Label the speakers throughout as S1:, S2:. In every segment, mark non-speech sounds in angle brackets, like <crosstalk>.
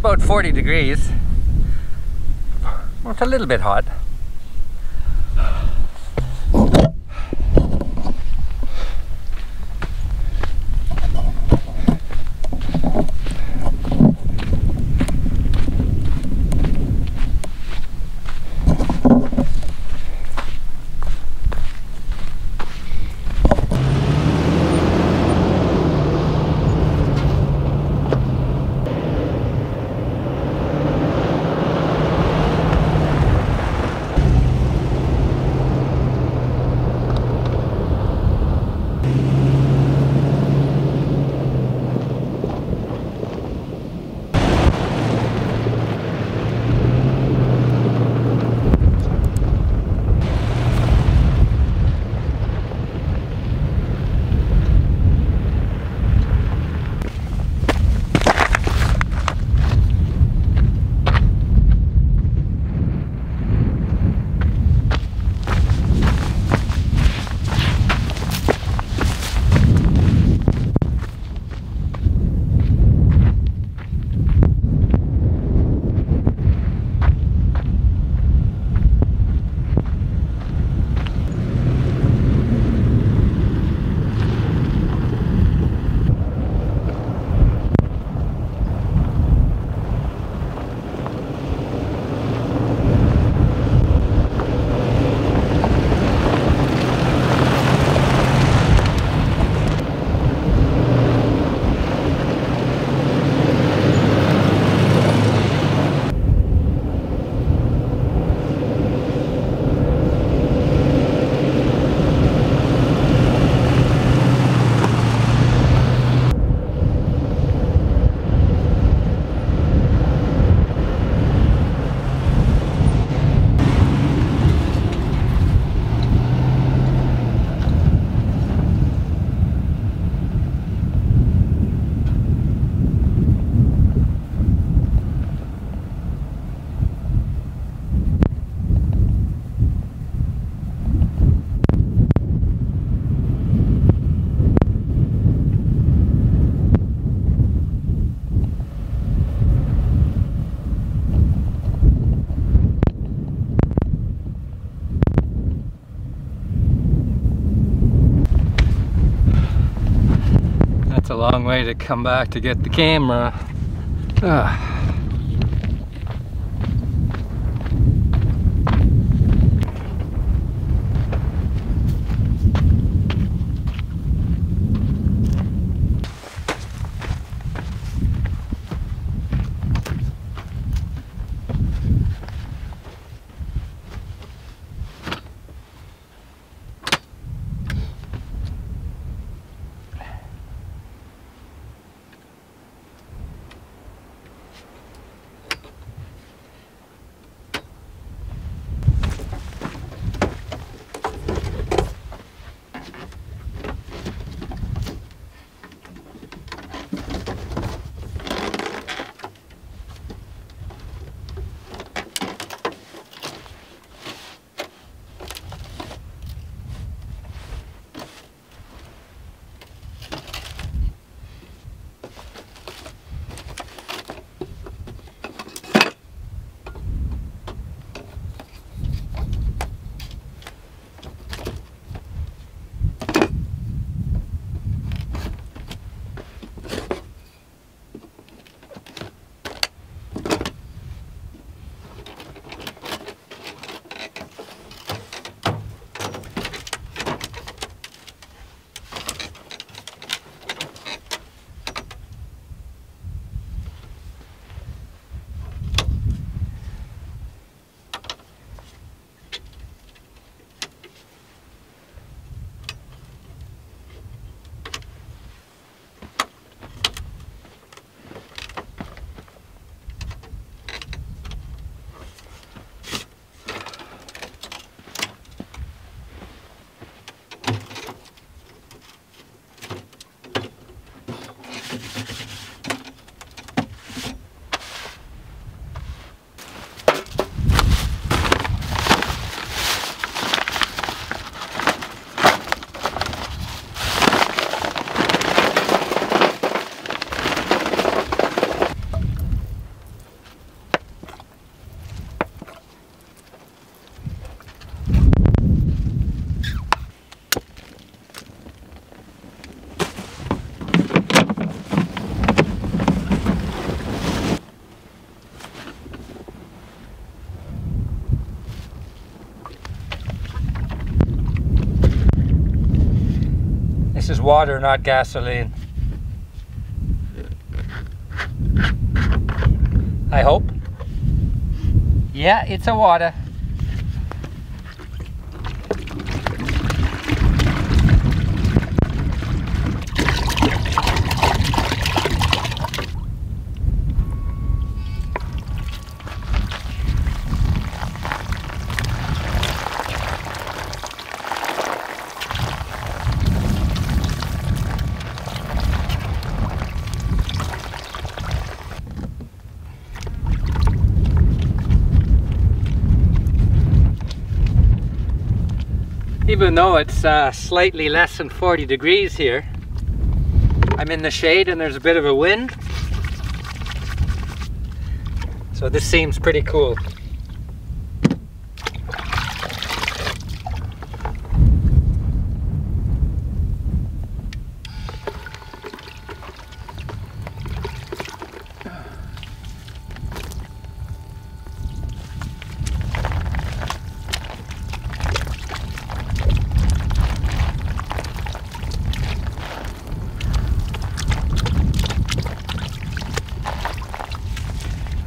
S1: about 40 degrees. Well, it's a little bit hot. Way to come back to get the camera. Ah. Water, not gasoline. I hope. Yeah, it's a water. Even though it's uh, slightly less than 40 degrees here, I'm in the shade and there's a bit of a wind. So this seems pretty cool.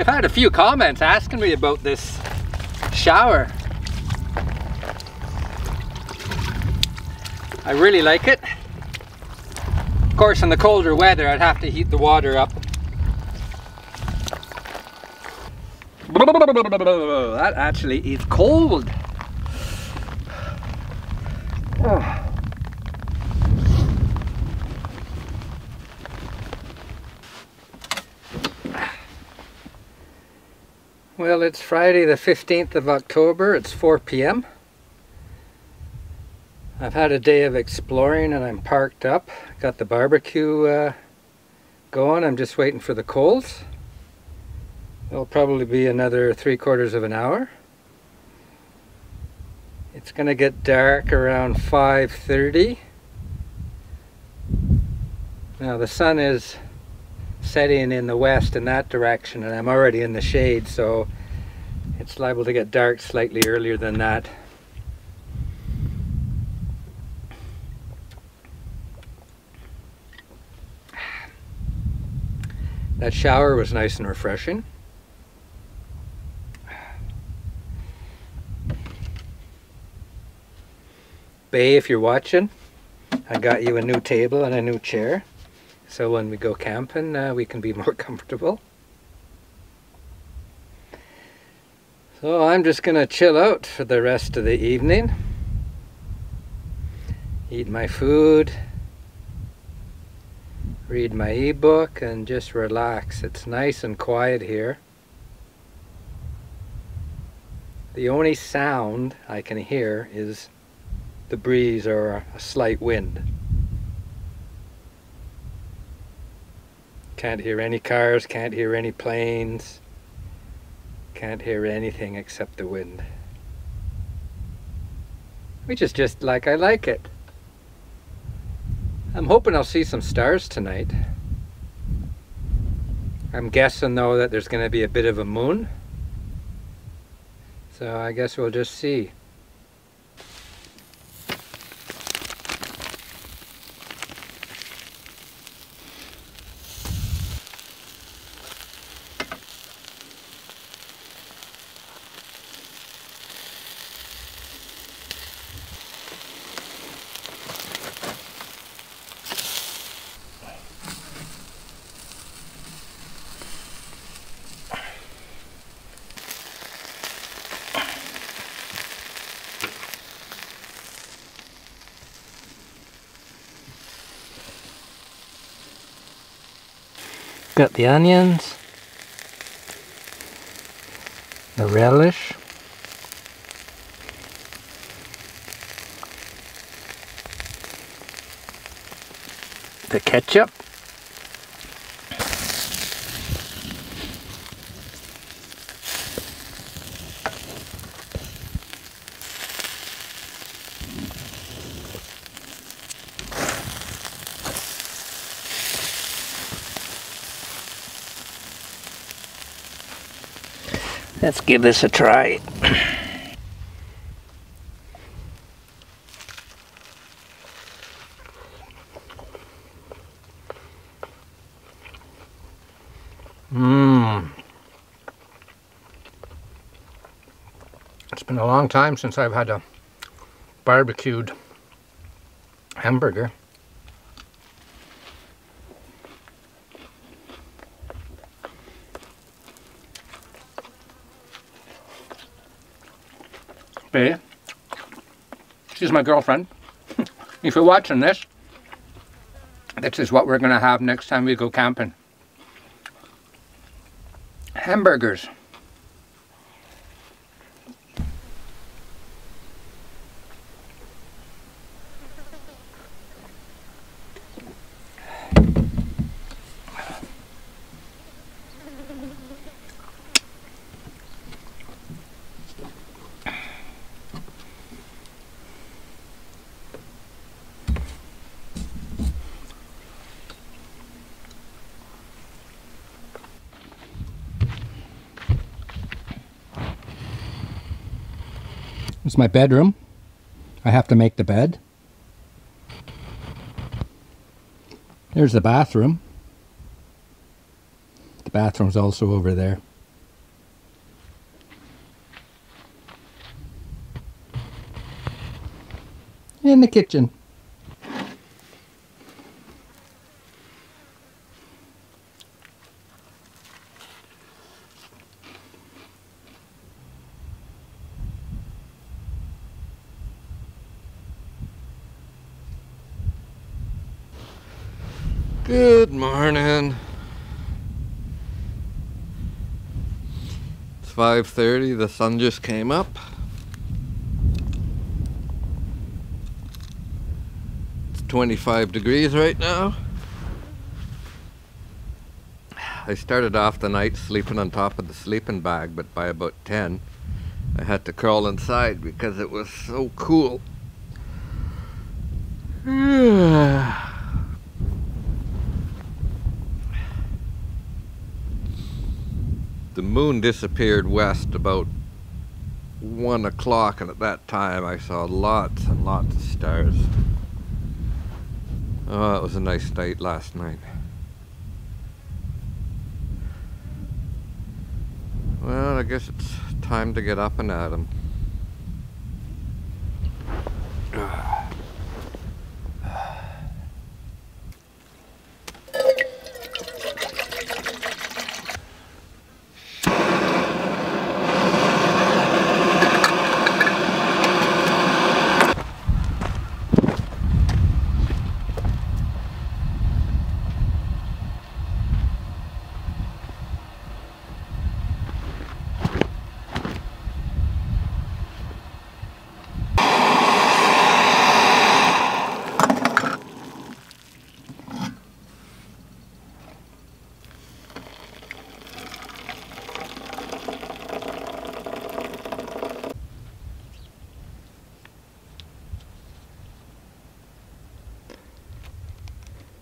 S1: I've had a few comments asking me about this shower. I really like it. Of course, in the colder weather, I'd have to heat the water up. That actually is cold. Oh. Well, it's Friday the 15th of October. It's 4 p.m. I've had a day of exploring and I'm parked up. Got the barbecue uh, going. I'm just waiting for the coals. It'll probably be another three quarters of an hour. It's going to get dark around 5.30. Now the sun is setting in the west in that direction and I'm already in the shade so it's liable to get dark slightly earlier than that. That shower was nice and refreshing. Bay, if you're watching, I got you a new table and a new chair. So when we go camping, uh, we can be <laughs> more comfortable. So I'm just going to chill out for the rest of the evening. Eat my food. Read my ebook and just relax. It's nice and quiet here. The only sound I can hear is the breeze or a slight wind. Can't hear any cars, can't hear any planes, can't hear anything except the wind. Which is just like I like it. I'm hoping I'll see some stars tonight. I'm guessing though that there's going to be a bit of a moon. So I guess we'll just see. Got the onions, the relish, the ketchup, give this a try. Mmm. It's been a long time since I've had a barbecued hamburger. She's my girlfriend. <laughs> if you're watching this, this is what we're going to have next time we go camping. Hamburgers. It's my bedroom. I have to make the bed. There's the bathroom. The bathroom's also over there. In the kitchen.
S2: Good morning. It's 5:30. The sun just came up. It's 25 degrees right now. I started off the night sleeping on top of the sleeping bag, but by about 10, I had to crawl inside because it was so cool. <sighs> <sighs> the moon disappeared west about one o'clock and at that time I saw lots and lots of stars. Oh, it was a nice night last night. Well, I guess it's time to get up and at 'em.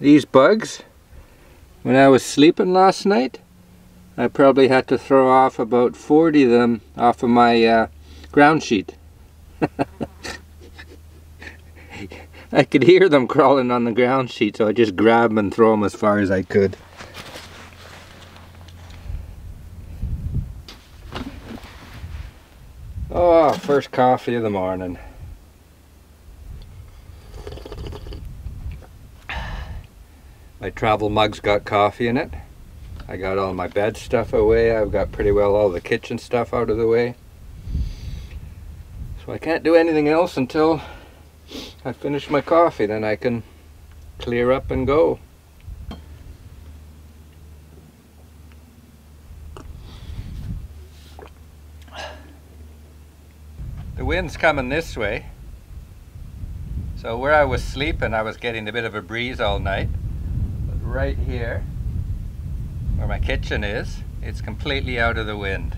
S1: These bugs. When I was sleeping last night I probably had to throw off about 40 of them off of my uh, ground sheet. <laughs> I could hear them crawling on the ground sheet so I just grabbed them and throw them as far as I could. Oh, first coffee of the morning. Travel mug's got coffee in it. I got all my bed stuff away. I've got pretty well all the kitchen stuff out of the way. So I can't do anything else until I finish my coffee. Then I can clear up and go. The wind's coming this way. So where I was sleeping, I was getting a bit of a breeze all night right here, where my kitchen is, it's completely out of the wind.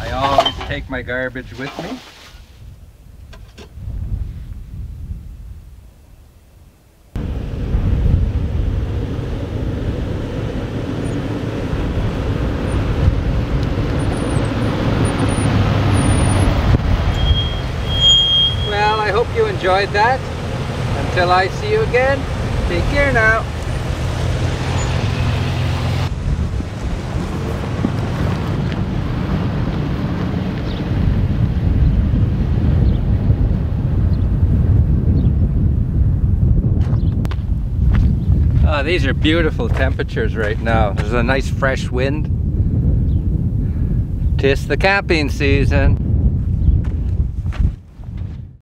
S1: I always take my garbage with me. enjoyed that. Until I see you again, take care now. Oh, these are beautiful temperatures right now. There's a nice fresh wind. Tis the camping season.